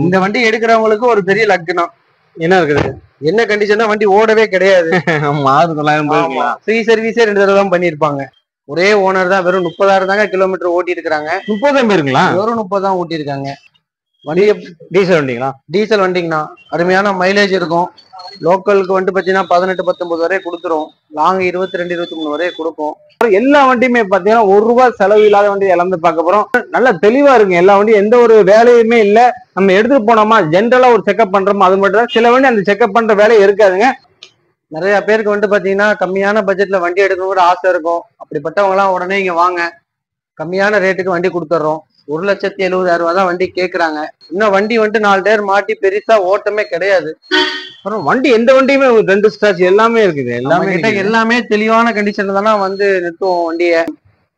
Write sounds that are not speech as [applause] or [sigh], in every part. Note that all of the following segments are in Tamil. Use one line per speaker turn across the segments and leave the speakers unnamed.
இந்த வண்டி எடுக்கிறவங்களுக்கு ஒரு பெரிய லக்குனா.
என்ன இருக்குது?
என்ன கண்டிஷன்னா வண்டி ஓடவே கிடையாது. [laughs]
ஆறு தொள்ளாயிரம்
ஃப்ரீ சர்வீஸே ரெண்டு தடவை தான் பண்ணிருப்பாங்க ஒரே ஓனர் தான் வெறும் முப்பதாயிரம் தாங்க கிலோமீட்டர் ஓட்டி இருக்காங்க
முப்பதாயிரம் போயிருங்களா
வெறும் முப்பது தான் ஓட்டி இருக்காங்க வண்டியை
டீசல் வண்டிங்களா?
டீசல் வண்டிங்கண்ணா. அருமையான மைலேஜ் இருக்கும். லோக்கலுக்கு வந்து பார்த்தீங்கன்னா பதினெட்டு பத்தொன்பது வரை கொடுத்துரும். லாங் இருபத்தி ரெண்டு இருபத்தி மூணு வரை கொடுக்கும்
எல்லா வண்டியுமே பார்த்தீங்கன்னா ஒரு ரூபாய் செலவு இல்லாத வண்டி எல்லாமே பார்க்க போறோம். நல்ல தெளிவா இருக்குங்க எல்லா வண்டியும் எந்த ஒரு வேலையுமே இல்லை. நம்ம எடுத்துட்டு போனோமா ஜென்ரலா ஒரு செக்அப் பண்றோமா அது மட்டும் தான். சில வண்டி அந்த செக்அப் பண்ற வேலையை இருக்காதுங்க.
நிறைய பேருக்கு வந்து பாத்தீங்கன்னா கம்மியான பட்ஜெட்ல வண்டி எடுக்கணும் கூட ஆசை இருக்கும். அப்படிப்பட்டவங்க எல்லாம் உடனே இங்க வாங்க. கம்மியான ரேட்டுக்கு வண்டி கொடுத்துட்றோம் ஒரு லட்சத்தி எழுபதாயிரம் ரூபாய் தான் வண்டி கேட்குறாங்க இன்னும் வண்டி வந்துட்டு நாலு டயர் மாட்டி பெருசா ஓட்டமே கிடையாது.
அப்புறம் வண்டி எந்த வண்டியுமே ஒரு ரெண்டு ஸ்டார்ச் எல்லாமே இருக்குது. எல்லாமே
கிட்ட. எல்லாமே தெளிவான கண்டிஷன்ல தானே வந்து நிறுத்துவோம் வண்டியை.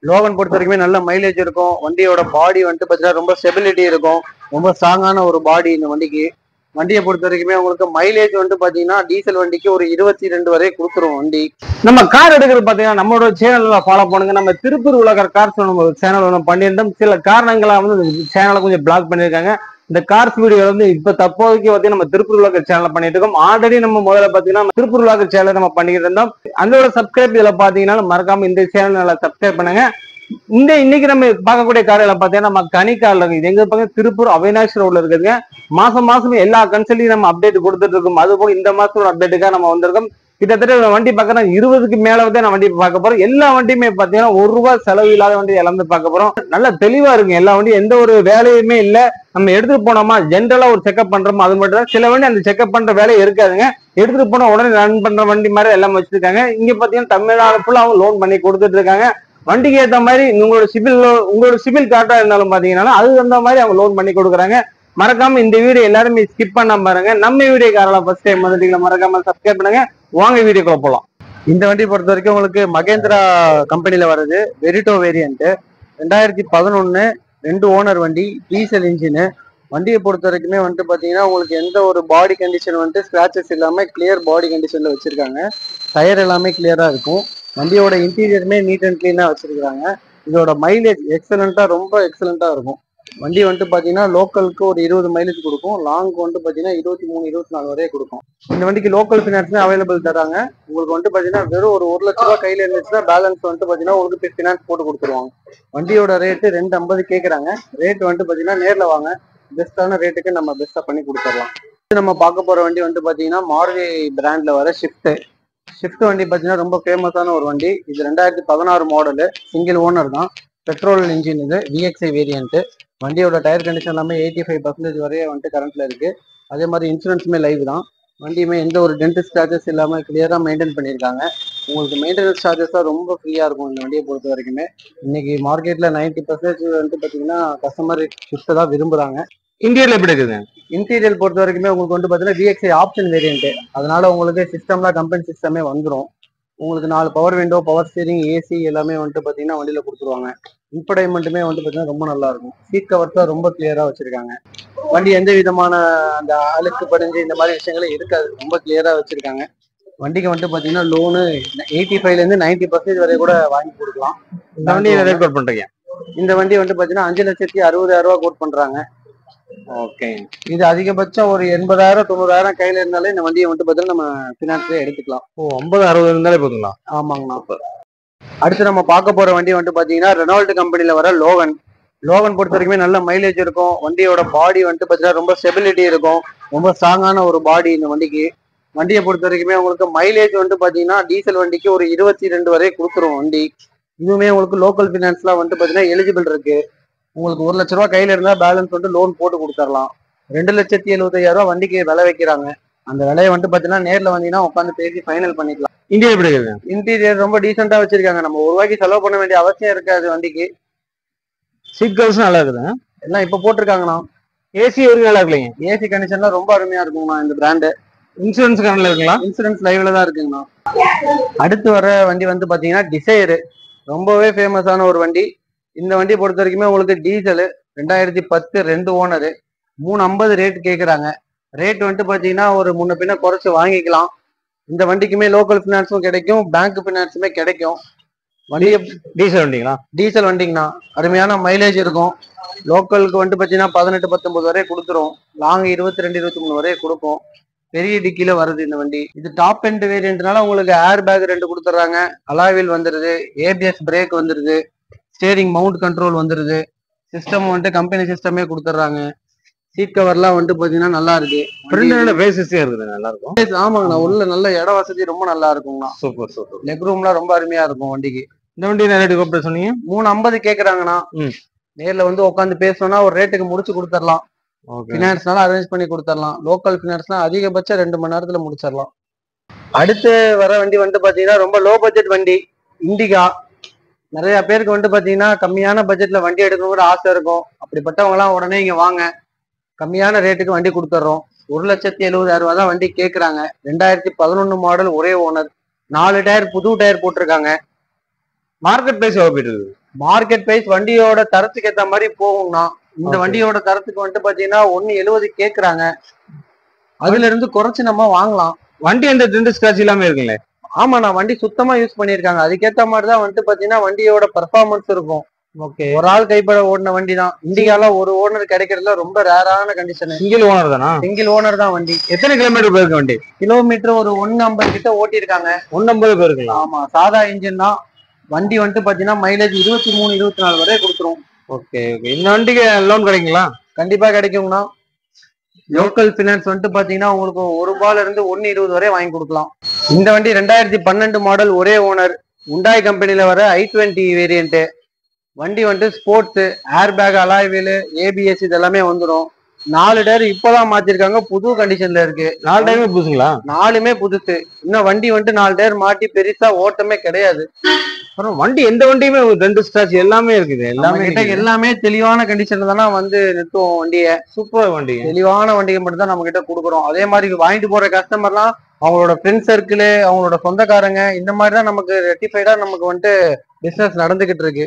லோகன் பொறுத்த வரைக்குமே நல்ல மைலேஜ் இருக்கும். வண்டியோட பாடி வந்துட்டு பார்த்தீங்கன்னா ரொம்ப ஸ்டெபிலிட்டி இருக்கும். ரொம்ப ஸ்ட்ராங்கான ஒரு பாடி இந்த வண்டிக்கு. வண்டியை பொறுத்த வரைக்குமே உங்களுக்கு மைலேஜ் வந்து பாத்தீங்கன்னா டீசல் வண்டிக்கு ஒரு இருபத்தி ரெண்டு வரை கொடுத்துரும் வண்டி.
நம்ம கார் எடுக்கிறது பாத்தீங்கன்னா நம்மளோட சேனல்ல ஃபாலோ பண்ணுங்க. நம்ம திருப்பூர் உலகர் நம்ம சேனல் ஒன்று பண்ணியிருந்தோம். சில காரணங்களா வந்து சேனலை கொஞ்சம் பிளாக் பண்ணியிருக்காங்க. இந்த கார்ஸ் வீடியோ வந்து இப்ப தற்போதைக்கு வந்து நம்ம திருப்பூர் உலகர் சேனல பண்ணிட்டு இருக்கோம். ஆல்ரெடி நம்ம முதல்ல பாத்தீங்கன்னா திருப்பூர் உலகர் சேனல் நம்ம பண்ணிட்டு இருந்தோம். அதோட சப்ஸ்கிரைப் இதுல பாத்தீங்கன்னா மறக்காம இந்த சேனல் நல்லா சப்ஸ்கிரைப் பண்ணுங்க. இந்த இன்னைக்கு நம்ம பார்க்கக்கூடிய காரில் பாத்தீங்கன்னா நம்ம கனி கார்ல இருக்கு. இது எங்க பாத்தீங்கன்னா திருப்பூர் அவினாஷ் ரோட்ல இருக்குதுங்க. மாசம் மாசம் எல்லா கன்சல்ட்டையும் நம்ம அப்டேட் கொடுத்துட்டு இருக்கோம். அது போக இந்த மாசம் அப்டேட்டுக்காக நம்ம வந்திருக்கோம். கிட்டத்தட்ட வண்டி பார்க்கறோம் இருபதுக்கு மேல வந்து நான் வண்டி பார்க்க போறோம் எல்லா வண்டியுமே பாத்தீங்கன்னா ஒரு ரூபாய் செலவு இல்லாத வண்டி எல்லாமே பார்க்க போறோம். நல்ல தெளிவா இருக்கும் எல்லா வண்டியும் எந்த ஒரு வேலையுமே இல்ல. நம்ம எடுத்துட்டு போனோமா ஜென்ரலா ஒரு செக்அப் பண்றோமா அது மட்டும் தான் சில வண்டி அந்த செக்அப் பண்ற வேலை இருக்காதுங்க. எடுத்துட்டு போனா உடனே ரன் பண்ற வண்டி மாதிரி எல்லாம் வச்சிருக்காங்க. இங்க பாத்தீங்கன்னா தமிழ்நாடு ஃபுல்லா அவங்க லோன் பண்ணி கொடுத்துட்டு இருக்காங்க. வண்டிக்கு ஏத்த மாதிரி உங்களோட சிபில் உங்களோட சிபில் கார்டா இருந்தாலும் பாத்தீங்கன்னா அது தகுந்த மாதிரி அவங்க லோன் பண்ணி கொடுக்குறாங்க. மறக்காம இந்த வீடியோ எல்லாருமே ஸ்கிப் பண்ண பாருங்க. நம்ம வீடியோ காரலாம் ஃபர்ஸ்ட் டைம் வந்துட்டீங்களா மறக்காம சப்ஸ்கிரைப் பண்ணுங்க. வாங்க வீடியோக்குள்ள போலாம்.
இந்த வண்டி பொறுத்த வரைக்கும் உங்களுக்கு மகேந்திரா கம்பெனில வருது வெரிட்டோ வேரியன்ட் ரெண்டாயிரத்தி பதினொன்னு ரெண்டு ஓனர் வண்டி டீசல் இன்ஜினு வண்டியை பொறுத்த வரைக்குமே வந்துட்டு பார்த்தீங்கன்னா உங்களுக்கு எந்த ஒரு பாடி கண்டிஷன் வந்துட்டு ஸ்க்ராச்சஸ் இல்லாமல் கிளியர் பாடி கண்டிஷனில் வச்சுருக்காங்க. டயர் எல்லாமே கிளியராக இருக்கும். வண்டியோட இன்டீரியருமே நீட் அண்ட் க்ளீனாக வச்சுருக்காங்க இதோட மைலேஜ் எக்ஸலண்ட்டாக ரொம்ப எக்ஸலண்ட்டாக இருக்கும். வண்டி வந்துட்டு பார்த்தீங்கன்னா லோக்கலுக்கு ஒரு இருபது மைலேஜ் கொடுக்கும். லாங்க்கு வந்துட்டு பார்த்தீங்கன்னா இருபத்தி மூணு இருபத்தி நாலு வரையே கொடுக்கும். இந்த வண்டிக்கு லோக்கல் ஃபினான்ஸுமே அவைலபிள் தராங்க. உங்களுக்கு வந்துட்டு பார்த்தீங்கன்னா வெறும் ஒரு ஒரு லட்ச ரூபா கையில் இருந்துச்சுன்னா பேலன்ஸ் வந்துட்டு பார்த்தீங்கன்னா உங்களுக்கு ஃபினான்ஸ் போட்டு கொடுத்துருவாங்க. வண்டியோட ரேட்டு ரெண்டு ஐம்பது கேட்குறாங்க ரேட் வந்துட்டு பார்த்தீங்கன்னா நேரில் வாங்க. பெஸ்ட்டான ரேட்டுக்கு நம்ம பெஸ்ட்டாக பண்ணி கொடுத்துடலாம். நம்ம பார்க்க போகிற வண்டி வந்துட்டு பார்த்தீங்கன்னா மாருதி பிராண்டில் வர ஷிஃப்ட்டு ஷிஃப்ட் வண்டி பார்த்தீங்கன்னா ரொம்ப ஃபேமஸான ஒரு வண்டி. இது ரெண்டாயிரத்தி பதினாறு மாடலு சிங்கிள் ஓனர் தான். பெட்ரோல் இன்ஜின் இது. விஎக்ஸ்ஐ வேரியன்ட்டு வண்டியோட டயர் கண்டிஷன் எல்லாமே எயிட்டி ஃபைவ் பர்சன்டேஜ் வரைய வந்துட்டு கரண்ட்ல இருக்கு. அதே மாதிரி இன்சூரன்ஸுமே லைவ் தான். வண்டியுமே எந்த ஒரு டென்டிஸ்ட் சார்ஜஸ் இல்லாமல் கிளியராக மெயின்டைன் பண்ணியிருக்காங்க. உங்களுக்கு மெயின்டெனன்ஸ் சார்ஜஸ் தான் ரொம்ப ஃப்ரீயாக இருக்கும் இந்த வண்டியை பொறுத்த வரைக்குமே. இன்னைக்கு மார்க்கெட்டில் நைன்ட்டி பர்சன்டேஜ் வந்துட்டு பார்த்தீங்கன்னா கஸ்டமர் ஷிஃப்ட்டை தான் விரும்புகிறாங்க
இந்தியால எப்படி இருக்குதுங்க
இன்டீரியர் பொறுத்த வரைக்குமே உங்களுக்கு வந்து பார்த்தீங்கன்னா விஎக்ஸ்ஐ ஆப்ஷன் வேரியன்ட் அதனால உங்களுக்கு சிஸ்டம்லாம் கம்பெனி சிஸ்டமே வந்துடும் உங்களுக்கு நாலு power window power steering AC எல்லாமே வந்துட்டு பார்த்தீங்கன்னா வண்டியில் கொடுத்துருவாங்க. இன்ஃபர்டைன்மெண்ட்டுமே வந்துட்டு பார்த்தீங்கன்னா ரொம்ப நல்லா இருக்கும். சீட் கவர்ஸ் தான் ரொம்ப கிளியராக வச்சிருக்காங்க. வண்டி எந்த விதமான அந்த அழுக்கு படிஞ்சு இந்த மாதிரி விஷயங்களும் இருக்காது. ரொம்ப கிளியராக வச்சிருக்காங்க. வண்டிக்கு வந்துட்டு பார்த்தீங்கன்னா லோனு எயிட்டி ஃபைவ்லேருந்து நைன்ட்டி பர்சன்டேஜ் வரை கூட வாங்கி கொடுக்கலாம்.
இந்த பேர் பண்றீங்க
இந்த வண்டி வந்து பார்த்தீங்கன்னா அஞ்சு லட்சத்தி அறுபதாயிரம் ரூபா கோட் பண்ணுறாங்க
ஓகே.
இது அதிகபட்சம் ஒரு எண்பதாயிரம் தொண்ணூறாயிரம் கையில இருந்தாலே இந்த வண்டியை வந்து பார்த்தீங்கன்னா நம்ம ஃபினான்ஸ்ல எடுத்துக்கலாம்.
ஓ ஐம்பது அறுபது இருந்தாலே போதுங்களா?
ஆமாங்கண்ணா. அடுத்து நம்ம பார்க்க போற வண்டி வந்துட்டு பாத்தீங்கன்னா ரெனால்ட் கம்பெனில வர லோகன் லோகன் பொறுத்த வரைக்குமே நல்ல மைலேஜ் இருக்கும். வண்டியோட பாடி வந்துட்டு பார்த்தீங்கன்னா ரொம்ப ஸ்டெபிலிட்டி இருக்கும். ரொம்ப ஸ்ட்ராங்கான ஒரு பாடி இந்த வண்டிக்கு. வண்டியை பொறுத்த வரைக்குமே உங்களுக்கு மைலேஜ் வந்து பாத்தீங்கன்னா டீசல் வண்டிக்கு ஒரு இருபத்தி ரெண்டு வரை கொடுத்துரும் வண்டி. இதுவுமே உங்களுக்கு லோக்கல் ஃபினான்ஸ்லாம் வந்துட்டு பாத்தீங்கன்னா எலிஜிபிள் இருக்கு. உங்களுக்கு ஒரு லட்ச ரூபா கையில இருந்தா பேலன்ஸ் வந்து லோன் போட்டு கொடுத்துடலாம். ரெண்டு லட்சத்தி எழுபத்தையாயிரம் ரூபா வண்டிக்கு விலை வைக்கிறாங்க. அந்த விலையை வந்துட்டு பாத்தீங்கன்னா நேர்ல வந்தீங்கன்னா உட்காந்து பேசி ஃபைனல் பண்ணிக்கலாம்.
இந்தியா எப்படி இருக்குது
இன்டீரியர் ரொம்ப டீசெண்டா வச்சிருக்காங்க. நம்ம ஒரு ரூபாய்க்கு செலவு பண்ண வேண்டிய அவசியம் இருக்காது வண்டிக்கு.
சீட் கவர்ஸ் நல்லா இருக்குதுங்க
எல்லாம் இப்ப போட்டிருக்காங்கண்ணா.
ஏசி வரைக்கும் நல்லா இருக்கலைங்க
ஏசி கண்டிஷன்லாம் ரொம்ப அருமையா இருக்குங்கண்ணா இந்த பிராண்டு
இன்சூரன்ஸ் கரண்ட்ல இருக்குங்களா?
இன்சூரன்ஸ் லைவ்ல தான் இருக்குங்கண்ணா. அடுத்து வர வண்டி வந்து பாத்தீங்கன்னா டிசைரு ரொம்பவே ஃபேமஸான ஒரு வண்டி. இந்த வண்டியை பொறுத்த வரைக்குமே உங்களுக்கு டீசல் ரெண்டாயிரத்தி பத்து ரெண்டு ஓனரு மூணு ஐம்பது ரேட் கேட்குறாங்க ரேட் வந்துட்டு பார்த்தீங்கன்னா ஒரு முன்ன பின்ன குறைச்சு வாங்கிக்கலாம். இந்த வண்டிக்குமே லோக்கல் ஃபினான்ஸும் கிடைக்கும் பேங்க் ஃபினான்ஸுமே கிடைக்கும். வண்டியை
டீசல் வண்டிங்களா?
டீசல் வண்டிங்கண்ணா. அருமையான மைலேஜ் இருக்கும். லோக்கலுக்கு வந்துட்டு பாத்தீங்கன்னா பதினெட்டு பத்தொன்பது வரை கொடுத்துரும். லாங் இருபத்தி ரெண்டு இருபத்தி மூணு வரை கொடுக்கும் பெரிய டிக்கில வருது இந்த வண்டி. இது டாப் எண்ட் வேரியன்ட்னால உங்களுக்கு ஏர் பேக் ரெண்டு கொடுத்துட்றாங்க அலாவில் வந்துருது ஏபிஎஸ் பிரேக் வந்துருது. ஸ்டேரிங் மவுண்ட் கண்ட்ரோல் வந்துருது. சிஸ்டம் வந்துட்டு கம்பெனி சிஸ்டமே கொடுத்துட்றாங்க சீட் கவர்லாம் வந்துட்டு பாத்தீங்கன்னா நல்லா இருக்கு.
ஃப்ரெண்டோட பேசிஸே இருக்குது நல்லா இருக்கும்.
ஆமாங்கண்ணா. உள்ள நல்ல இட வசதி ரொம்ப நல்லா இருக்குங்கண்ணா.
சூப்பர் சூப்பர்
லெக் ரூம்லாம் ரொம்ப அருமையா இருக்கும் வண்டிக்கு.
இந்த வண்டி என்ன ரேட்டு கூப்பிட்டு சொன்னீங்க?
மூணு ஐம்பது கேக்குறாங்கண்ணா. நேர்ல வந்து உட்காந்து பேசணும்னா ஒரு ரேட்டுக்கு முடிச்சு கொடுத்துடலாம் ஃபினான்ஸ்னால அரேஞ்ச் பண்ணி கொடுத்துடலாம் லோக்கல் ஃபினான்ஸ்னா அதிகபட்சம் ரெண்டு மணி நேரத்துல முடிச்சிடலாம் அடுத்து வர வண்டி வந்துட்டு பாத்தீங்கன்னா ரொம்ப லோ பட்ஜெட் வண்டி இண்டிகா நிறைய பேருக்கு வந்துட்டு பாத்தீங்கன்னா கம்மியான பட்ஜெட்ல வண்டி எடுக்கணும் கூட ஆசை இருக்கும். அப்படிப்பட்டவங்க எல்லாம் உடனே இங்க வாங்க. கம்மியான ரேட்டுக்கு வண்டி கொடுத்துட்றோம் ஒரு லட்சத்தி எழுபதாயிரம் தான் வண்டி கேக்குறாங்க. ரெண்டாயிரத்தி பதினொன்னு மாடல் ஒரே ஓனர் நாலு டயர் புது டயர் போட்டிருக்காங்க.
மார்க்கெட் பிரைஸ் போயிட்டு இருக்குது?
மார்க்கெட் பிரைஸ் வண்டியோட தரத்துக்கு ஏத்த மாதிரி போகும்னா இந்த. வண்டியோட தரத்துக்கு வந்துட்டு பாத்தீங்கன்னா ஒன்னு எழுபது கேக்குறாங்க. அதுல இருந்து குறைச்சு நம்ம வாங்கலாம்.
வண்டி எந்த ரெண்டு ஸ்கிராட்ச் இல்லாம இருக்குங்களே?
ஆமா நான் வண்டி சுத்தமா யூஸ் பண்ணிருக்காங்க அதுக்கேத்த மாதிரி தான் வந்துட்டு பாத்தீங்கன்னா வண்டியோட பெர்ஃபார்மன்ஸ் இருக்கும்.
ஓகே
ஒரு ஆள் கைப்பட ஓடின வண்டி தான் இந்தியால ஒரு ஓனர் கிடைக்கிறதுல ரொம்ப ரேரான கண்டிஷன்
சிங்கிள் ஓனர் தானா?
சிங்கிள் ஓனர் தான் வண்டி.
எத்தனை கிலோமீட்டர் போயிருக்கு வண்டி?
கிலோமீட்டர் ஒரு ஒன்னு ஐம்பது கிட்ட ஓட்டியிருக்காங்க.
ஒன்னம்பது போயிருக்கலாம்
ஆமா சாதா இன்ஜின் தான். வண்டி வந்துட்டு பாத்தீங்கன்னா மைலேஜ் இருபத்தி மூணு இருபத்தி நாலு வரை கொடுத்துரும்.
ஓகே ஓகே இந்த வண்டிக்கு லோன் கிடைக்குங்களா?
கண்டிப்பா கிடைக்கும்னா லோக்கல் பினான்ஸ் வந்துட்டு பாத்தீங்கன்னா உங்களுக்கு ஒரு ரூபாயில இருந்து ஒன்னு இருபது வரை வாங்கி கொடுக்கலாம். இந்த வண்டி ரெண்டாயிரத்தி பன்னெண்டு மாடல் ஒரே ஓனர் உண்டாய் கம்பெனில வர ஐ டுவெண்ட்டி வேரியன்ட் வண்டி வந்துட்டு sports air bag alloy wheel ABS இதெல்லாமே வந்துடும் நாலு டயர் இப்பதான் மாத்திருக்காங்க. புது கண்டிஷன்ல இருக்கு.
நாலு டைமே புதுசுங்களா?
நாலுமே புதுசு. இன்னும் வண்டி வந்துட்டு நாலு டயர் மாட்டி பெருசா ஓட்டமே கிடையாது.
அப்புறம் வண்டி எந்த வண்டியுமே ரெண்டு ஸ்கிராட்ச் எல்லாமே இருக்குது.
எல்லாமே கிட்ட எல்லாமே தெளிவான கண்டிஷன்ல தானே வந்து நிறுத்துவோம் வண்டியை.
சூப்பர் வண்டி.
தெளிவான வண்டியை மட்டும் தான் நம்ம கிட்ட கொடுக்குறோம். அதே மாதிரி வாங்கிட்டு போற கஸ்டமர்லாம் அவங்களோட ஃப்ரெண்ட் சர்க்கிள் அவங்களோட சொந்தக்காரங்க இந்த மாதிரி தான் நமக்கு ரெட்டிஃபைடா நமக்கு வந்துட்டு பிசினஸ் நடந்துகிட்டு இருக்கு.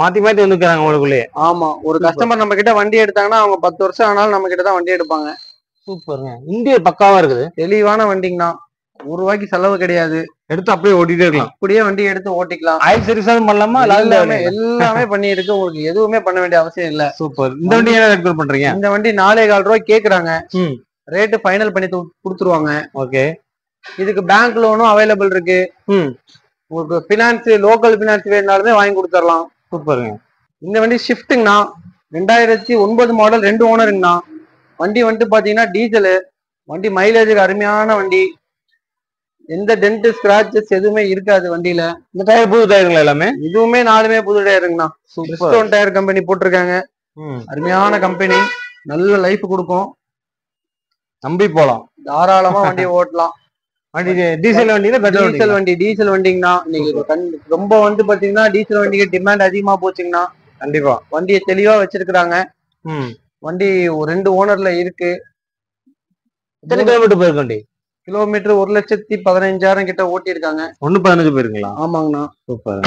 மாத்தி மாத்தி வந்துக்கிறாங்க உங்களுக்குள்ளே
ஆமா ஒரு கஸ்டமர் நம்ம கிட்ட வண்டி எடுத்தாங்கன்னா அவங்க பத்து வருஷம் ஆனாலும் நம்ம கிட்ட தான் வண்டி எடுப்பாங்க.
சூப்பருங்க இந்திய பக்காவா இருக்குது.
தெளிவான வண்டிங்கண்ணா. ஒரு ரூபாய்க்கு செலவு கிடையாது.
எடுத்து அப்படியே ஓட்டிட்டே இருக்கலாம்.
அப்படியே வண்டி எடுத்து ஓட்டிக்கலாம்.
ஆயில் சர்வீஸாலும் பண்ணலாமா?
எல்லாமே எல்லாமே பண்ணி இருக்கு உங்களுக்கு எதுவுமே பண்ண வேண்டிய அவசியம் இல்ல.
சூப்பர். இந்த வண்டி என்ன பண்றீங்க?
இந்த வண்டி நாலே கால் ரூபாய் கேக்குறாங்க.
ம்.
ரேட்டு ஃபைனல் பண்ணி கொடுத்துருவாங்க.
ஓகே.
இதுக்கு பேங்க் லோனும் அவைலபிள் இருக்கு.
ம்.
உங்களுக்கு பினான்ஸ் லோக்கல் பினான்ஸ் வேணுனாலுமே வாங்கி கொடுத்துடலாம்
சூப்பருங்க.
இந்த வண்டி ஷிஃப்ட்டுங்கண்ணா ரெண்டாயிரத்தி ஒன்பது மாடல் ரெண்டு ஓனருங்கண்ணா வண்டி வந்துட்டு பாத்தீங்கன்னா டீசலு வண்டி மைலேஜுக்கு அருமையான வண்டி. எந்த டென்ட் ஸ்கிராச்சஸ் எதுவுமே இருக்காது வண்டியில.
இந்த டயர் புது டயருங்களா எல்லாமே?
இதுவுமே நாலுமே புது டயருங்கண்ணா பிரிஸ்டோன் டயர் கம்பெனி போட்டிருக்காங்க. அருமையான கம்பெனி நல்ல லைஃப் கொடுக்கும்.
நம்பி போலாம்.
தாராளமா வண்டியை ஓட்டலாம்.
வண்டி டீசல் வண்டினா பெட்ரோல்
டீசல் வண்டி டீசல் வண்டிங்கண்ணா. இன்னைக்கு ரொம்ப வந்து பாத்தீங்கன்னா டீசல் வண்டிக்கு டிமாண்ட் அதிகமா போச்சுங்கண்ணா.
கண்டிப்பா.
வண்டியை தெளிவா வச்சிருக்கிறாங்க. வண்டி ரெண்டு ஓனர்ல இருக்கு.
எத்தனை கிலோமீட்டர் போயிருக்கு வண்டி?
கிலோமீட்டர் ஒரு லட்சத்தி பதினஞ்சாயிரம் கிட்ட ஓட்டி இருக்காங்க
ஒண்ணு பதினஞ்சு போயிருங்களா
ஆமாங்கண்ணா.
சூப்பர்.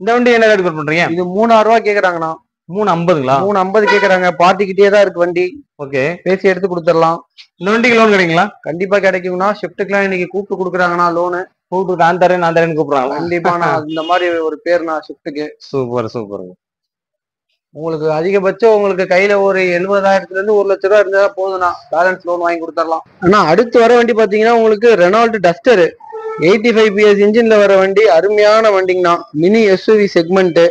இந்த வண்டி என்ன ரேட் பண்றீங்க
இது மூணாயிரம் ரூபாய் கேக்குறாங்கண்ணா.
மூணு ஐம்பதுங்களா?
மூணு ஐம்பது கேக்குறாங்க. பாட்டிக்கிட்டே தான் இருக்கு வண்டி.
ஓகே.
பேசி எடுத்து கொடுத்துடலாம்.
இந்த வண்டிக்கு லோன் கிடைக்குங்களா?
கண்டிப்பா கிடைக்குங்கண்ணா. ஷிஃப்ட்டுக்குலாம் இன்னைக்கு கூப்பிட்டு கொடுக்குறாங்கண்ணா லோனு
கூப்பிட்டு நான் தரேன் நான் தரேன்னு கூப்பிடுறாங்களா?
கண்டிப்பா நான் இந்த மாதிரி ஒரு பேர்ண்ணா ஷிஃப்ட்டுக்கு
சூப்பர் சூப்பர்
உங்களுக்கு அதிகபட்சம் உங்களுக்கு கையில ஒரு எழுபதாயிரத்துல இருந்து ஒரு லட்ச ரூபா இருந்தா போதும்ண்ணா. பேலன்ஸ் லோன் வாங்கி கொடுத்துடலாம் ஆனா அடுத்து வர வண்டி பாத்தீங்கன்னா உங்களுக்கு Renault Duster eighty five BS இன்ஜின்ல வர வண்டி அருமையான வண்டிங்கண்ணா. மினி எஸ்யூவி செக்மெண்ட்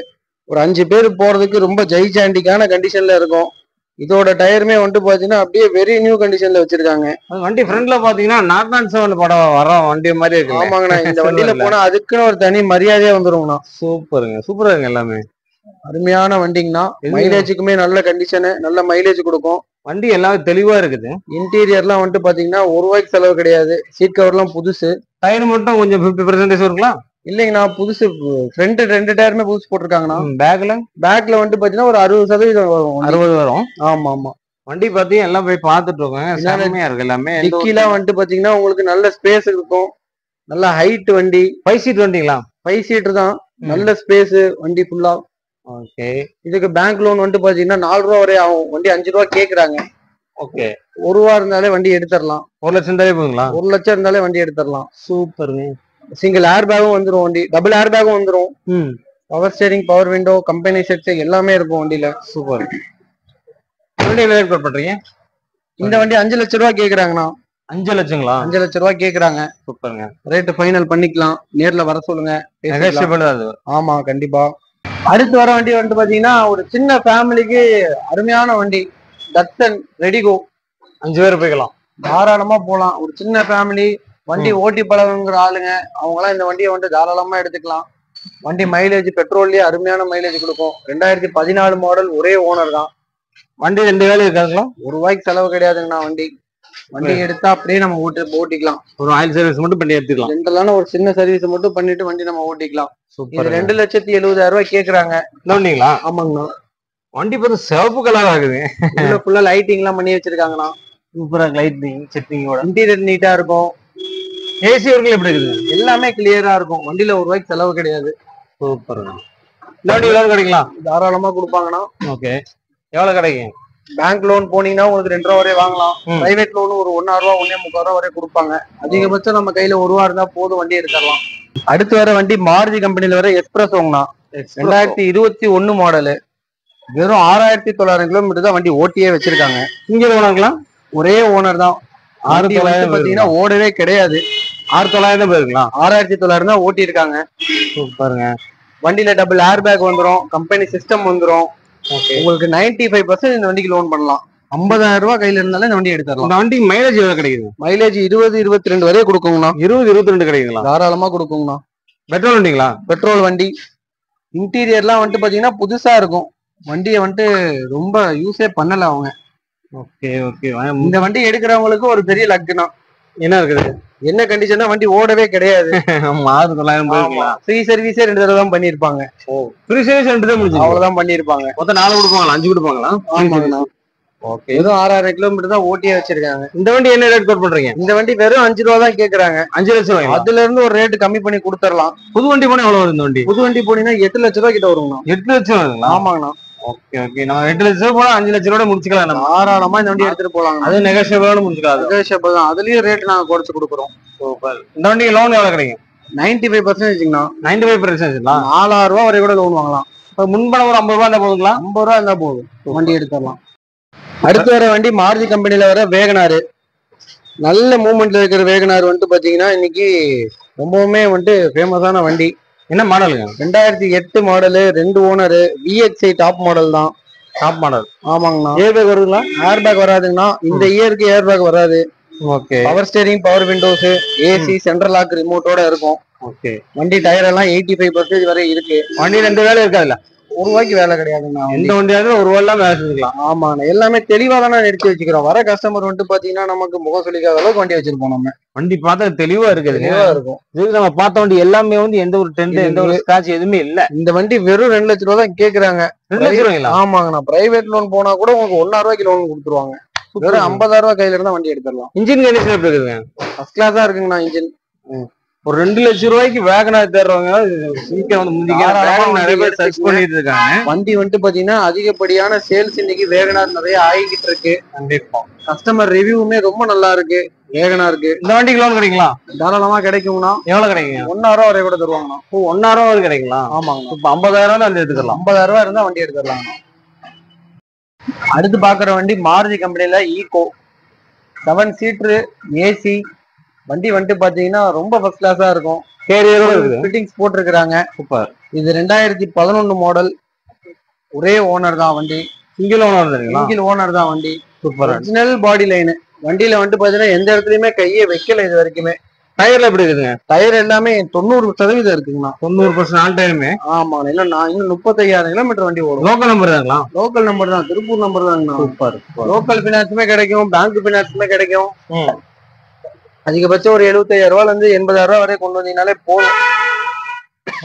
ஒரு அஞ்சு பேர் போறதுக்கு ரொம்ப ஜெய்சாண்டிக்கான கண்டிஷன்ல இருக்கும். இதோட டயருமே வந்துட்டு பாத்தீங்கன்னா அப்படியே வெரி நியூ கண்டிஷன்ல வச்சிருக்காங்க.
வண்டி ஃப்ரண்ட்ல பாத்தீங்கன்னா நாட் செவன் படம் வர வண்டி மாதிரி இருக்கு
ஆமாங்கண்ணா. இந்த வண்டியில. [laughs] போனா அதுக்குன்னு ஒரு தனி மரியாதையா வந்துருங்கண்ணா.
சூப்பருங்க சூப்பரா இருக்கு எல்லாமே.
அருமையான வண்டிங்கண்ணா. மைலேஜுக்குமே நல்ல கண்டிஷனு நல்ல மைலேஜ் கொடுக்கும்.
வண்டி எல்லாமே தெளிவா இருக்குது.
இன்டீரியர்லாம் வந்துட்டு பாத்தீங்கன்னா ஒரு ரூபாய்க்கு செலவு கிடையாது. சீட் கவர்லாம் புதுசு.
டயர் மட்டும் கொஞ்சம் பிப்டி பர்சன்டேஜ் வருங்களா?
இல்லைங்கண்ணா புதுசு. ஃப்ரண்ட் ரெண்டு டயருமே புதுசு போட்டிருக்காங்கண்ணா.
பேக்ல
பேக்ல வந்துட்டு பாத்தீங்கன்னா ஒரு அறுபது சதவீதம் வரும்.
அறுபது வரும்.
ஆமா ஆமா
வண்டி பாத்தீங்கன்னா எல்லாம் போய் பார்த்துட்டு இருக்கோங்க
பின்னாடி
செம்மையா இருக்கு எல்லாமே.
டிக்கிலாம் வந்துட்டு பாத்தீங்கன்னா உங்களுக்கு நல்ல ஸ்பேஸ் இருக்கும். நல்ல ஹைட் வண்டி.
ஃபைவ் சீட் வண்டிங்களா?
ஃபைவ் சீட்டர் தான். நல்ல ஸ்பேஸ் வண்டி ஃபுல்லா
ஓகே
இதுக்கு பேங்க் லோன் வந்துட்டு பாத்தீங்கன்னா நாலு ரூபா வரை ஆகும். வண்டி அஞ்சு ரூபா கேக்குறாங்க.
ஓகே
ஒரு ரூபா இருந்தாலே வண்டி எடுத்துடலாம்
ஒரு லட்சம் தானே போகுங்களா
ஒரு லட்சம் இருந்தாலே வண்டி எடுத்துடலாம்
சூப்பருங்க.
சிங்கிள் ஏர் பேக்கும் வந்துரும் வண்டி. டபுள் ஏர் பேக்கும் வந்துரும்.
ம்.
Power steering power window company sets எல்லாமே இருக்கும் வண்டியில.
சூப்பர். வண்டி என்ன ரேட் பண்றீங்க?
இந்த வண்டி அஞ்சு லட்ச ரூபா கேக்குறாங்கண்ணா.
அஞ்சு லட்சங்களா?
அஞ்சு லட்ச ரூபா கேக்குறாங்க.
சூப்பருங்க.
ரேட் ஃபைனல் பண்ணிக்கலாம். நேர்ல வர சொல்லுங்க. ஆமா கண்டிப்பா. அடுத்து வர வண்டி வந்துட்டு பாத்தீங்கன்னா ஒரு சின்ன ஃபேமிலிக்கு அருமையான வண்டி. தட்சன் ரெடிகோ
அஞ்சு பேர் போய்க்கலாம்.
தாராளமா போலாம். ஒரு சின்ன ஃபேமிலி வண்டி ஓட்டி பழகுங்கிற ஆளுங்க அவங்கலாம் இந்த வண்டியை வந்து தாராளமா எடுத்துக்கலாம். வண்டி மைலேஜ் பெட்ரோல்லயே அருமையான மைலேஜ் கொடுக்கும். ரெண்டாயிரத்தி பதினாலு மாடல் ஒரே ஓனர் தான்.
வண்டி ரெண்டு வேலை இருக்காதுங்களா
ஒரு ரூபாய்க்கு செலவு கிடையாதுங்கண்ணா வண்டி. வண்டி எடுத்தா அப்படியே நம்ம ஓட்டு ஓட்டிக்கலாம்.
ஒரு ஆயில் சர்வீஸ் மட்டும் பண்ணி எடுத்துக்கலாம்.
ஜென்ரலான ஒரு சின்ன சர்வீஸ் மட்டும் பண்ணிட்டு வண்டி நம்ம ஓட்டிக்கலாம்.
சூப்பர்
ரெண்டு லட்சத்தி எழுபதாயிரம் ரூபாய் கேக்குறாங்க.
வண்டிங்களா
ஆமாங்கண்ணா.
வண்டி பார்த்து சிவப்பு கலர் ஆகுது.
உள்ள ஃபுல்லா லைட்டிங் எல்லாம் பண்ணி வச்சிருக்காங்கண்ணா.
சூப்பரா லைட்டிங் செட்டிங்கோட
இன்டீரியர் நீட்டா இருக்கும்.
ஏசி ஒர்க்கில் எப்படி இருக்குது?
எல்லாமே கிளியரா இருக்கும். வண்டியில ஒரு ரூபாய்க்கு செலவு கிடையாது.
சூப்பர் இந்த வண்டி எவ்வளவு கிடைக்கலாம்
தாராளமா கொடுப்பாங்கண்ணா.
ஓகே எவ்வளவு கிடைக்கும்?
பேங்க் லோன் போனீங்கன்னா உங்களுக்கு ரெண்டு ரூபா வரை வாங்கலாம். பிரைவேட் லோன் ஒரு ஒன்னாயிரம் ரூபா ஒன்னே முக்கால் ரூபா வரை கொடுப்பாங்க. அதிகபட்சம் நம்ம கையில ஒரு ரூபா இருந்தா போதும் வண்டி எடுத்துடலாம். அடுத்து வர வண்டி மாருதி கம்பெனில வர எக்ஸ்பிரஸோங்கண்ணா ரெண்டாயிரத்தி இருபத்தி ஒன்னு மாடலு வெறும் ஆறாயிரத்தி தொள்ளாயிரம் கிலோமீட்டர் தான் வண்டி ஓட்டியே வச்சிருக்காங்க.
சிங்கிள் ஓனருங்களா
ஒரே ஓனர் தான்.
ஆறு
வந்து
தொள்ளாயிரம்
பாத்தீங்கன்னா ஓடவே கிடையாது.
ஆறு தொள்ளாயிரம் போயிருக்கலாம்.
ஆறாயிரத்தி தொள்ளாயிரம் தான் ஓட்டி இருக்காங்க
சூப்பருங்க.
வண்டியில டபுள் ஏர் பேக் வந்துரும் கம்பெனி சிஸ்டம் வந்துரும்.
ஓகே
உங்களுக்கு 95% ஃபைவ் பர்சன்ட் இந்த வண்டிக்கு லோன் பண்ணலாம். ஐம்பதாயிரம் ரூபாய் கையில இருந்தாலே இந்த வண்டி எடுத்துடலாம்.
இந்த வண்டி மைலேஜ் எவ்வளவு கிடைக்குது?
மைலேஜ் இருபது இருபத்தி ரெண்டு வரையும் கொடுக்குங்கண்ணா.
இருபது இருபத்தி ரெண்டு கிடைக்குங்களா
தாராளமா கொடுக்குங்கண்ணா.
பெட்ரோல் வண்டிங்களா?
பெட்ரோல் வண்டி. இன்டீரியர்லாம் வந்துட்டு பாத்தீங்கன்னா புதுசா இருக்கும். வண்டியை வந்துட்டு ரொம்ப யூஸே பண்ணல அவங்க.
ஓகே ஓகே
இந்த வண்டி எடுக்கிறவங்களுக்கு ஒரு பெரிய லக்குனா
என்ன இருக்குது?
என்ன கண்டிஷனா வண்டி ஓடவே கிடையாது.
ஆறு தொள்ளாயிரம் போயிருக்கலாம்.
ஃப்ரீ சர்வீஸே ரெண்டு தடவை தான் பண்ணிருப்பாங்க
ஃப்ரீ சர்வீஸ் ரெண்டு தான் முடிஞ்சு
அவ்வளவுதான் பண்ணிருப்பாங்க
மொத்தம் நாலு கொடுப்பாங்களா? அஞ்சு கொடுப்பாங்களா?
ஆமாங்கண்ணா.
ஓகே
வெறும் ஆறாயிரம் கிலோமீட்டர் தான் ஓட்டியே வச்சிருக்காங்க.
இந்த வண்டி என்ன ரேட் கோட் பண்றீங்க?
இந்த வண்டி வெறும் அஞ்சு ரூபா தான் கேக்குறாங்க.
அஞ்சு லட்சம் ரூபாய்ங்களா
அதுல இருந்து ஒரு ரேட் கம்மி பண்ணி கொடுத்துடலாம்.
புது வண்டி போனா எவ்வளவு வரும் இந்த வண்டி?
புது வண்டி போனீங்கன்னா எட்டு லட்ச ரூபாய் கிட்ட வருங்கண்ணா.
எட்டு லட்சம்
ஆமாங்கண்ணா.
ஓகே ஓகே நம்ம எட்டு லட்சம் போனா அஞ்சு லட்சம் ரூபாய் முடிச்சுக்கலாம் நம்ம.
தாராளமா இந்த வண்டி எடுத்துட்டு போலாங்க.
அது நெகோஷியபிளான முடிச்சுக்கலாம் அது
நெகோஷியபிள் தான். அதுலயும் ரேட் நாங்க குறைச்சு கொடுக்குறோம்.
சூப்பர் இந்த வண்டிக்கு லோன் எவ்வளவு கிடைக்கும்?
நைன்டி ஃபைவ் பர்சன்டேஜ்ங்கண்ணா
நைன்டி ஃபைவ் பர்சன்ட்ங்களா
நாலாயிரம் ரூபாய் வரை கூட லோன் வாங்கலாம்.
இப்போ முன்பணம் ஒரு ஐம்பது ரூபா இருந்தா போதுங்களா?
ஐம்பது ரூபா இருந்தா போதும். வண்டி எடுத்துடலாம். அடுத்து வர வண்டி மாருதி கம்பெனில வர வேகனாரு. நல்ல மூவ்மெண்ட்ல இருக்கிற வேகனார் வந்துட்டு பாத்தீங்கன்னா இன்னைக்கு ரொம்பவுமே வந்துட்டு ஃபேமஸான வண்டி.
என்ன மாடலுங்க
ரெண்டாயிரத்தி எட்டு மாடலு ரெண்டு ஓனரு விஎக்ஸ்ஐ டாப் மாடல் தான்.
டாப் மாடல்
ஆமாங்கண்ணா.
ஏர் பேக் வருதுங்களா?
ஏர் பேக் வராதுங்கண்ணா. இந்த இயருக்கு ஏர் பேக் வராது.
Okay
power steering power windows AC central lock ரிமோட்டோட இருக்கும்.
ஓகே
வண்டி டயர் எல்லாம் எயிட்டி ஃபைவ் பர்சன்டேஜ் வரை இருக்கு.
வண்டி ரெண்டு வேலை இருக்காதுல்ல?
ஒரு ரூபாய்க்கு வேலை கிடையாதுங்கண்ணா.
எந்த வண்டியாவது ஒரு ரூபா இல்லாம வேலை செஞ்சுக்கலாம்.
ஆமாண்ணா எல்லாமே தெளிவா தானே நிறுத்தி வச்சுக்கிறோம். வர கஸ்டமர் வந்துட்டு பாத்தீங்கன்னா நமக்கு முகம் சொல்லிக்காத அளவுக்கு வண்டி வச்சிருப்போம் நம்ம.
வண்டி பார்த்தா தெளிவா இருக்குதுங்க
தெளிவா இருக்கும்.
இதுக்கு நம்ம பார்த்த வண்டி எல்லாமே வந்து எந்த ஒரு டென்ட் எந்த ஒரு ஸ்கிராட்ச் எதுவுமே இல்ல.
இந்த வண்டி வெறும் ரெண்டு லட்ச ரூபா தான் கேக்குறாங்க.
ரெண்டு லட்சம் ரூபாய்ங்களா?
ஆமாங்கண்ணா பிரைவேட் லோன் போனா கூட உங்களுக்கு ஒன்னாயிரம் ரூபாய்க்கு லோன் கொடுத்துருவாங்க. வெறும் ஐம்பதாயிரம் ரூபாய் கையில இருந்தா வண்டி எடுத்துடலாம்.
இன்ஜின் கண்டிஷன் எப்படி இருக்குதுங்க?
ஃபர்ஸ்ட் கிளாஸா இருக்குங்கண்ணா இன்ஜின்.
ஒரு ரெண்டு லட்சம் ரூபாய்க்கு வேகனார் தேடுறவங்க சீக்கிரம் வந்து வேகன் நிறைய பேர்
வண்டி
சர்ச் பண்ணிட்டு இருக்காங்க.
வண்டி வந்துட்டு பாத்தீங்கன்னா அதிகப்படியான சேல்ஸ் இன்னைக்கு வேகனார் நிறைய ஆகிக்கிட்டு இருக்கு. கஸ்டமர் ரிவ்யூவுமே ரொம்ப நல்லா இருக்கு. வேகனா இருக்கு.
இந்த வண்டிக்கு லோன் கிடைக்குங்களா?
தாராளமா கிடைக்குங்கண்ணா
எவ்வளவு கிடைக்குங்க?
ஒன்னாயிரம் வரை கூட தருவாங்கண்ணா.
ஓ ஒன்னாயிரம் ரூபாய் கிடைக்குங்களா?
ஆமாங்கண்ணா.
இப்ப ஐம்பதாயிரம் தான் எடுத்துக்கலாம்.
ஐம்பதாயிரம் ரூபாய் இருந்தா வண்டி எடுத்துடலாம் அடுத்து பாக்குற வண்டி மாருதி கம்பெனில ஈகோ செவன் சீட்ரு ஏசி வண்டி வந்துட்டு பாத்தீங்கன்னா ரொம்ப ஃபர்ஸ்ட் கிளாஸா இருக்கும்.
கேரியரோட இருக்குது.
ஃபிட்டிங்ஸ் போட்டிருக்கிறாங்க.
சூப்பர்
இது ரெண்டாயிரத்தி பதினொன்னு மாடல் ஒரே ஓனர் தான் வண்டி.
சிங்கிள் ஓனர் தெரியுங்களா
சிங்கிள் ஓனர் தான் வண்டி.
சூப்பர்
ஒரிஜினல் பாடி லைனு வண்டியில வந்துட்டு பாத்தீங்கன்னா எந்த இடத்துலயுமே கையே வைக்கல இது வரைக்குமே.
டயர்ல எப்படி இருக்குதுங்க?
டயர் எல்லாமே தொண்ணூறு சதவீதம் இருக்குங்கண்ணா.
தொண்ணூறு பர்சன்ட் ஆல் டயருமே
ஆமாங்க இல்ல நான் இன்னும் முப்பத்தையாயிரம் கிலோமீட்டர் வண்டி ஓடும்.
லோக்கல் நம்பர் தாங்களா?
லோக்கல் நம்பர் தான் திருப்பூர் நம்பர் தாங்கண்ணா.
சூப்பர்
லோக்கல் பினான்ஸுமே கிடைக்கும் பேங்க் பினான்ஸுமே கிடைக்கும். அதிகபட்சம் ஒரு எழுபத்தையாயிரம் ரூபாய்ல இருந்து எண்பதாயிரம் ரூபாய் வரை கொண்டு வந்தீங்கனாலே போதும்.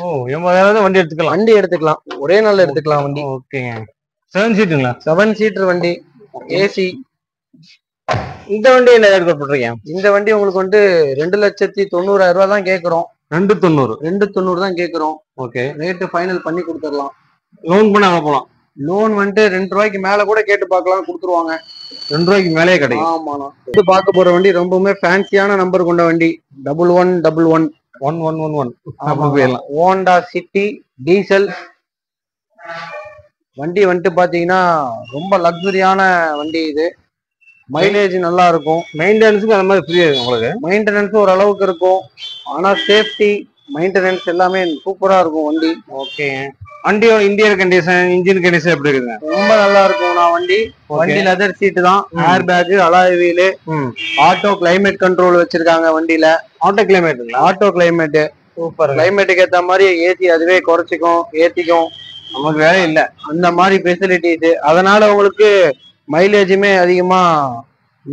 ஓ எண்பதாயிரம் வண்டி எடுத்துக்கலாம்.
வண்டி எடுத்துக்கலாம். ஒரே நாள்ல எடுத்துக்கலாம் வண்டி.
ஓகேங்க செவன் சீட்டுங்களா
செவன் சீட்டர் வண்டி. ஏசி.
இந்த வண்டி என்ன ரேட் பண்றீங்க
இந்த வண்டி உங்களுக்கு வந்து ரெண்டு லட்சத்தி தொண்ணூறாயிரம் ரூபாய் தான் கேக்குறோம்.
ரெண்டு தொண்ணூறு.
ரெண்டு தொண்ணூறு தான் கேக்குறோம்.
ஓகே
ரேட்டு ஃபைனல் பண்ணி கொடுத்துடலாம்.
லோன் பண்ண அங்க போலாம்.
லோன் வந்துட்டு ரெண்டு ரூபாய்க்கு மேல கூட கேட்டு பார்க்கலாம் கொடுத்துருவாங்க.
ரெண்டு ரூபாய்க்கு மேலேயே கிடைக்கும்.
ஆமாண்ணா. இது பார்க்க போற வண்டி ரொம்பவுமே ஃபேன்சியான நம்பர் கொண்ட வண்டி. Double one double one
one one one one போயிடலாம்.
ஹோண்டா சிட்டி டீசல் வண்டி வந்துட்டு பாத்தீங்கன்னா ரொம்ப லக்ஸரியான வண்டி இது. மைலேஜ் நல்லா இருக்கும்.
மெயின்டெனன்ஸுக்கு அந்த மாதிரி ஃப்ரீ இருக்கு உங்களுக்கு?
மெயின்டெனன்ஸ் ஓரளவுக்கு இருக்கும். ஆனா சேஃப்டி மெயின்டெனன்ஸ் எல்லாமே சூப்பரா இருக்கும் வண்டி.
ஓகே வண்டியோட இன்டீரியர் கண்டிஷன் இன்ஜின் கண்டிஷன் எப்படி இருக்குங்க?
ரொம்ப நல்லா இருக்கும் நான் வண்டி. வண்டி லெதர் சீட்டு தான். Air bag alloy wheel auto climate control வச்சிருக்காங்க வண்டியில.
ஆட்டோ கிளைமேட்டுங்களா
ஆட்டோ கிளைமேட்
சூப்பர்
கிளைமேட்டுக்கு ஏத்த மாதிரி ஏசி அதுவே குறைச்சிக்கும் ஏத்திக்கும்.
நமக்கு வேலை இல்ல.
அந்த மாதிரி ஃபெசிலிட்டிஸ் அதனால உங்களுக்கு மைலேஜுமே அதிகமா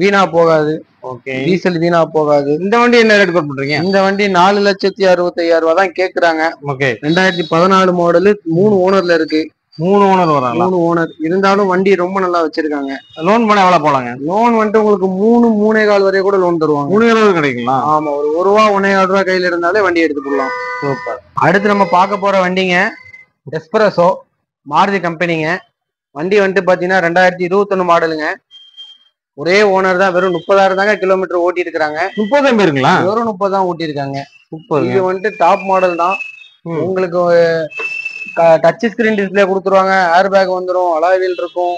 வீணா போகாது.
ஓகே.
டீசல் வீணா போகாது.
இந்த வண்டி என்ன ரேட் கோட் பண்றீங்க
இந்த வண்டி நாலு லட்சத்தி அறுபத்தி ஐயாயிரம் ரூபாய் தான் கேக்குறாங்க.
ஓகே.
ரெண்டாயிரத்தி பதினாலு மாடலு மூணு ஓனர்ல இருக்கு.
மூணு ஓனர் வராங்களா?
மூணு ஓனர் இருந்தாலும் வண்டி ரொம்ப நல்லா வச்சிருக்காங்க.
லோன் பண்ண எவ்வளவு போலாங்க?
லோன் வந்துட்டு உங்களுக்கு மூணு மூணே கால் வரைய கூட லோன் தருவாங்க.
மூணு அளவு கிடைக்குங்களா?
ஆமா ஒரு ஒரு ரூபா ஒன்னே கால் ரூபா கையில இருந்தாலே வண்டி எடுத்து போடலாம்.
சூப்பர்.
அடுத்து நம்ம பார்க்க போற வண்டிங்க எஸ்பிரஸோ மாருதி கம்பெனிங்க வண்டி வந்துட்டு பாத்தீங்கன்னா ரெண்டாயிரத்தி இருபத்தொன்னு மாடலுங்க ஒரே ஓனர் தான் வெறும் முப்பதாயிரம் தாங்க கிலோமீட்டர் ஓட்டி இருக்காங்க
முப்பதாயிரம் பேருங்களா?
வெறும் முப்பது தான் ஓட்டி இருக்காங்க
சூப்பர்
இது வந்துட்டு டாப் மாடல் தான். உங்களுக்கு டச் ஸ்கிரீன் டிஸ்பிளே கொடுத்துருவாங்க. ஏர் பேக் வந்துரும் அலாவில் இருக்கும்.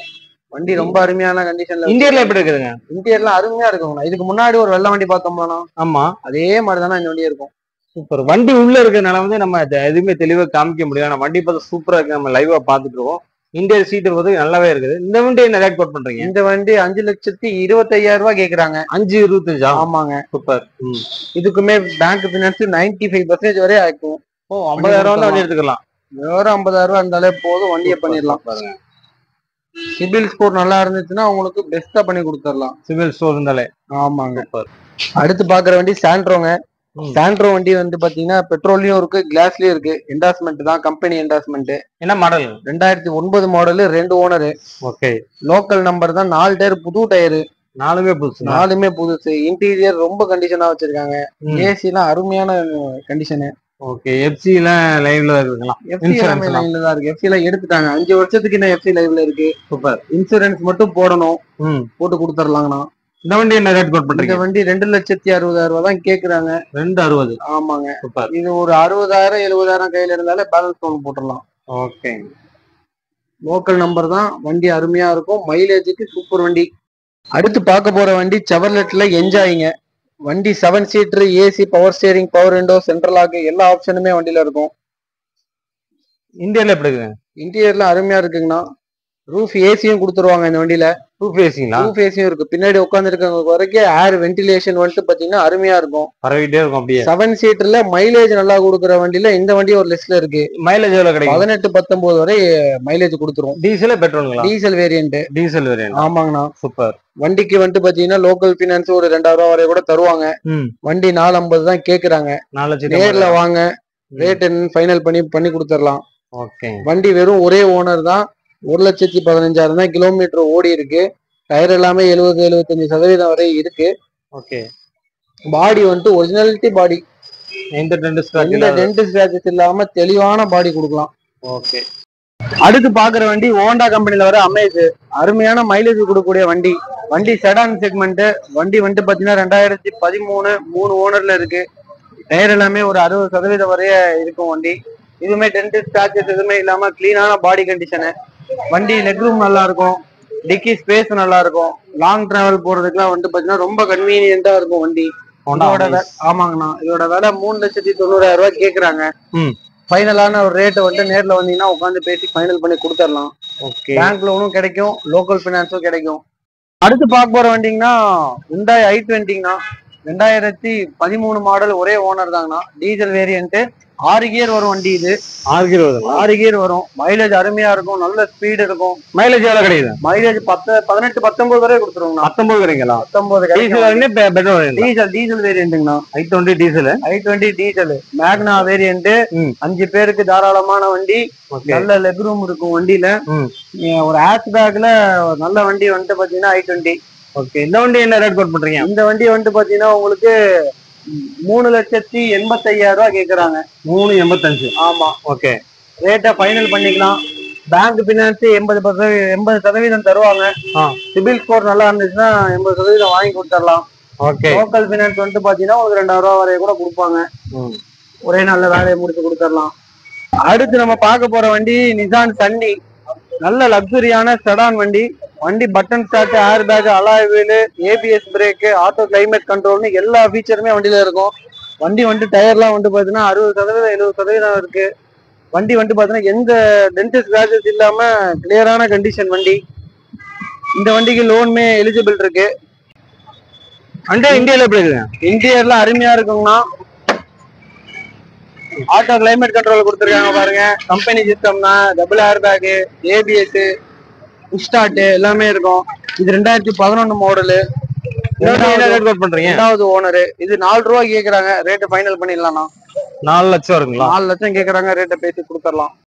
வண்டி ரொம்ப அருமையான கண்டிஷன்ல
இந்தியால எப்படி இருக்குதுங்க?
இன்டீரியர்லாம் அருமையா இருக்குங்கண்ணா. இதுக்கு முன்னாடி ஒரு வெள்ளை வண்டி பார்த்தோம்னா
ஆமா.
அதே மாதிரி தானே இந்த வண்டி இருக்கும்.
சூப்பர். வண்டி உள்ள இருக்கிறதுனால வந்து நம்ம எதுவுமே தெளிவா காமிக்க முடியல. நம்ம வண்டி பார்த்து சூப்பரா இருக்கு. நம்ம லைவா பாத்துட்டு இருக்கோம். இந்தியன் சீட் வந்து நல்லாவே இருக்குது. இந்த வண்டி என்ன ரேட் கோட் பண்றீங்க?
இந்த வண்டி அஞ்சு லட்சத்தி இருபத்தையாயிரம் ரூபாய் கேக்குறாங்க.
அஞ்சு இருபத்தஞ்சா?
ஆமாங்க.
சூப்பர்.
இதுக்குமே bank finance ninety five percentage வரை ஆக்கும்
ஓ ஐம்பதாயிரம் வந்து வண்டி எடுத்துக்கலாம்.
வெறும் ஐம்பதாயிரம் ரூபாய் இருந்தாலே போதும் வண்டியை பண்ணிடலாம்.
பாருங்க
சிபில் ஸ்கோர் நல்லா இருந்துச்சுன்னா உங்களுக்கு பெஸ்டா பண்ணி கொடுத்துடலாம்.
சிவில் ஸ்டோர் இருந்தாலே.
ஆமாங்க. அடுத்து பாக்குற வண்டி சாண்ட்ரோங்க. சாண்ட்ரோ வண்டி வந்து பாத்தீங்கன்னா பெட்ரோல்லையும் இருக்கு கிளாஸ்லயும் இருக்கு. என்டாஸ்மெண்ட் தான் கம்பெனி என்டாஸ்மெண்ட்
என்ன மாடல்
ரெண்டாயிரத்தி ஒன்பது மாடலு ரெண்டு ஓனரு
ஓகே
லோக்கல் நம்பர் தான் நாலு டயர் புது டயரு.
நாலுமே புதுசு
நாலுமே புதுசு. இன்டீரியர் ரொம்ப கண்டிஷனா வச்சிருக்காங்க. ஏசி எல்லாம் அருமையான கண்டிஷனு
ஓகே எஃப்சி எல்லாம் லைவ்ல இருக்கலாம்.
எஃப்சி எல்லாமே. லைன்ல தான் இருக்கு. எஃப்சி எடுத்துட்டாங்க. அஞ்சு வருஷத்துக்கு இன்னும் எஃப்சி லைவ்ல இருக்கு.
சூப்பர்.
இன்சூரன்ஸ் மட்டும் போடணும். போட்டு கொடுத்துடலாங்கண்ணா
இந்த வண்டி என்ன ரேட் கோட்
இந்த
பண்றீங்க
வண்டி ரெண்டு லட்சத்தி அறுபதாயிரம் ரூபாய் தான் கேக்குறாங்க.
ரெண்டு அறுபது.
ஆமாங்க.
சூப்பர்.
இது ஒரு அறுபதாயிரம் எழுபதாயிரம் கையில இருந்தாலே பேலன்ஸ் லோன் போட்டுடலாம்.
ஓகே.
லோக்கல் நம்பர் தான். வண்டி அருமையா இருக்கும். மைலேஜுக்கு சூப்பர் வண்டி. அடுத்து பார்க்க போற வண்டி செவர்லெட்ல என்ஜாய்ங்க வண்டி seven seater AC power steering power window central lock எல்லா ஆப்ஷனுமே வண்டியில இருக்கும்.
இந்தியால எப்படி இருக்குங்க?
இன்டீரியர்ல அருமையா இருக்குங்கண்ணா. ரூஃப் ஏசியும் கொடுத்துருவாங்க இந்த வண்டியில.
டூ ஃபேஸிங்களா
ரூஃப் ஏசியும் இருக்கு. பின்னாடி உட்கார்ந்து இருக்கவங்க வரைக்கும் ஏர் வென்டிலேஷன் வந்துட்டு பாத்தீங்கன்னா அருமையா இருக்கும்.
பரவிட்டே இருக்கும் அப்படியே.
செவன் சீட்டர்ல மைலேஜ் நல்லா கொடுக்குற வண்டியில இந்த வண்டி ஒரு லிஸ்ட்ல இருக்கு.
மைலேஜ் எவ்வளவு கிடைக்கும்?
பதினெட்டு பத்தொன்பது வரை மைலேஜ் கொடுத்துரும்.
டீசல் பெட்ரோலுங்களா
டீசல் வேரியன்ட்
டீசல் வேரியன்ட்
ஆமாங்கண்ணா.
சூப்பர்
வண்டிக்கு வந்துட்டு பாத்தீங்கன்னா லோக்கல் பினான்ஸ் ஒரு ரெண்டாயிரம் ரூபாய் வரை கூட தருவாங்க. வண்டி நாலு ஐம்பது தான் கேக்குறாங்க. நேர்ல வாங்க. ரேட் என்ன ஃபைனல் பண்ணி பண்ணி கொடுத்துடலாம்
ஓகே
வண்டி வெறும் ஒரே ஓனர் தான். ஒரு லட்சத்தி பதினஞ்சாயிரம் தான் கிலோமீட்டர் ஓடி இருக்கு. டயர் எல்லாமே எழுபது எழுபத்தஞ்சு சதவீதம் வரை இருக்கு.
ஓகே.
பாடி வந்துட்டு ஒரிஜினாலிட்டி பாடி
எந்த டென்ட் ஸ்டாக்
எந்த டென்ட் ஸ்கிராச்சஸ் இல்லாம தெளிவான பாடி கொடுக்கலாம்.
ஓகே.
அடுத்து பாக்குற வண்டி ஹோண்டா கம்பெனில வர அமேஸ் அருமையான மைலேஜ் கொடுக்கக்கூடிய வண்டி. வண்டி செடான் செக்மெண்ட் வண்டி வந்துட்டு பாத்தீங்கன்னா ரெண்டாயிரத்தி பதிமூணு மூணு ஓனர்ல இருக்கு. டயர் எல்லாமே ஒரு அறுபது சதவீதம் வரைய இருக்கும் வண்டி. இதுவுமே டென்ட் ஸ்கிராச்சஸ் எதுவுமே இல்லாம கிளீனான பாடி கண்டிஷனு வண்டி லெக் ரூம் நல்லா இருக்கும் டிக்கி ஸ்பேஸ் நல்லா இருக்கும் லாங் டிராவல் போறதுக்குலாம் வந்துட்டு பாத்தீங்கன்னா ரொம்ப கன்வீனியன்டா இருக்கும் வண்டி. இதோட ஆமாங்கண்ணா. இதோட விலை மூணு லட்சத்தி தொண்ணூறாயிரம் ரூபாய் கேக்குறாங்க. ஃபைனலான ஒரு ரேட்டை வந்துட்டு நேர்ல வந்தீங்கன்னா உட்காந்து பேசி ஃபைனல் பண்ணி கொடுத்துடலாம்
ஓகே.
பேங்க் லோனும் கிடைக்கும். லோக்கல் பினான்ஸும் கிடைக்கும். அடுத்து பார்க்க போற வண்டிங்கன்னா உண்டாய் ஐ டுவெண்ட்டிங்கண்ணா ரெண்டாயிரத்தி பதிமூணு மாடல் ஒரே ஓனர் தாங்கண்ணா. டீசல் வேரியன்ட் ஆறு கியர் வரும் வண்டி இது.
ஆறு கிலோ வருதுங்களா
ஆறு கியர் வரும். மைலேஜ் அருமையா இருக்கும் நல்ல ஸ்பீடு இருக்கும்.
மைலேஜ் எவ்வளவு கிடைக்குது?
மைலேஜ் பத்து பதினெட்டு பத்தொன்பது வரை கொடுத்துருவோங்கண்ணா
பத்தொன்பது கிடைங்களா
பத்தொன்பது
petrol
diesel diesel வேரியன்ட்டுங்கண்ணா
i twenty diesel
i twenty diesel Magna variant
ம்.
அஞ்சு பேருக்கு தாராளமான வண்டி. நல்ல லெக் ரூம் இருக்கும் வண்டியில. ஒரு ஹேஷ் பேக்ல நல்ல வண்டி வந்துட்டு பாத்தீங்கன்னா ஐ டுவெண்ட்டி.
ஓகே. இந்த வண்டி என்ன ரேட் கோட் பண்றீங்க
இந்த வண்டி வந்துட்டு பாத்தீங்கன்னா உங்களுக்கு மூணு லட்சத்தி எண்பத்தையாயிரம் ரூபாய் கேக்குறாங்க.
மூணு எண்பத்தஞ்சு.
ஆமா.
ஓகே.
ரேட்டை ஃபைனல் பண்ணிக்கலாம். பேங்க் பினான்ஸ் எண்பது பர்சன்ட் எண்பது சதவீதம் தருவாங்க. சிபில் ஸ்கோர் நல்லா இருந்துச்சுன்னா எண்பது சதவீதம் வாங்கி கொடுத்துடலாம்.
ஓகே.
லோக்கல் பினான்ஸ் வந்துட்டு பாத்தீங்கன்னா உங்களுக்கு ரெண்டாயிரம் ரூபாய் வரைய கூட கொடுப்பாங்க. ஒரே நாள்ல வேலையை முடிச்சு கொடுத்துடலாம். அடுத்து நம்ம பார்க்க போற வண்டி நிசான் சன்னி நல்ல லக்ஸுரியான செடான் வண்டி வண்டி button start air bag alloy wheel ABS brake auto climate கண்ட்ரோல்னு எல்லா ஃபீச்சருமே வண்டியில இருக்கும். வண்டி வந்துட்டு டயர்லாம் வந்து பார்த்தீங்கன்னா அறுபது சதவீதம் எழுபது சதவீதம் இருக்கு. வண்டி வந்துட்டு பார்த்தீங்கன்னா எந்த டென்ட் ஸ்கிராச்சஸ் இல்லாம கிளியரான கண்டிஷன் வண்டி. இந்த வண்டிக்கு லோனுமே எலிஜிபிள் இருக்கு.
அண்டே இந்தியாவில் எப்படி இருக்குங்க?
இன்டீரியர்ல அருமையா இருக்குங்கண்ணா. ஆட்டோ கிளைமேட் கண்ட்ரோல் கொடுத்துருக்காங்க பாருங்க. Company சிஸ்டம்னா double air bag ABS start எல்லாமே இருக்கும். இது ரெண்டாயிரத்தி பதினொன்னு மாடலு
பண்றீங்க?
ரெண்டாவது ஓனர் இது நாலு ரூபா கேக்குறாங்க. ரேட்டு ஃபைனல் பண்ணிடலாம்ண்ணா
நாலு லட்சம் வருங்களா?
நாலு லட்சம் கேக்குறாங்க. ரேட்டை பேசி கொடுத்துடலாம்.